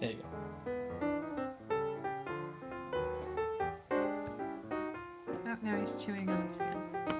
There you go. Oh, now he's chewing on the skin.